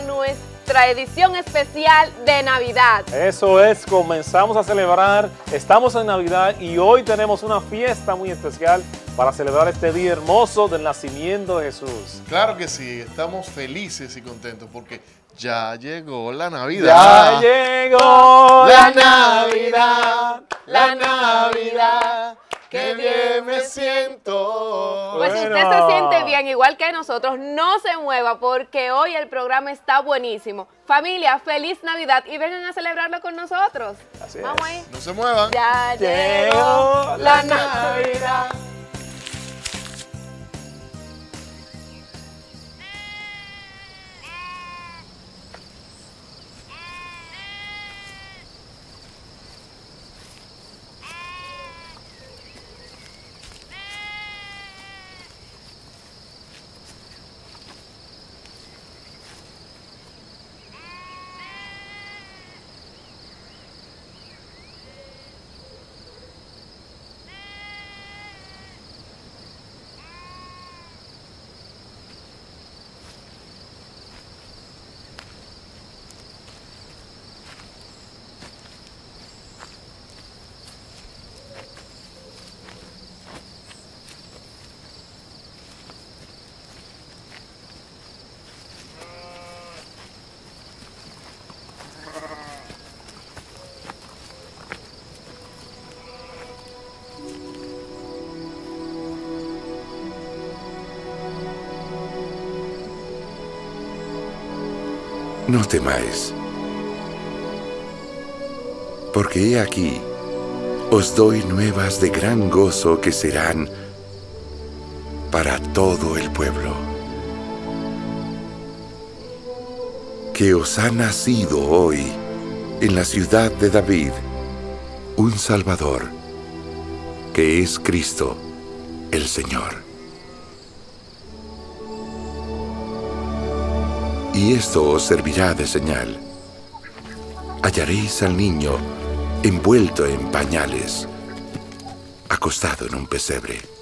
nuestra edición especial de Navidad. Eso es, comenzamos a celebrar, estamos en Navidad y hoy tenemos una fiesta muy especial para celebrar este día hermoso del nacimiento de Jesús. Claro que sí, estamos felices y contentos porque ya llegó la Navidad. Ya llegó la Navidad, la Navidad. Qué bien me siento. Pues si usted se siente bien, igual que nosotros, no se mueva porque hoy el programa está buenísimo. Familia, feliz Navidad y vengan a celebrarlo con nosotros. Así Vamos es. ahí. No se muevan. Ya Llegó la Navidad. No temáis, porque he aquí, os doy nuevas de gran gozo que serán para todo el pueblo. Que os ha nacido hoy en la ciudad de David un Salvador, que es Cristo el Señor. Y esto os servirá de señal. Hallaréis al niño envuelto en pañales, acostado en un pesebre.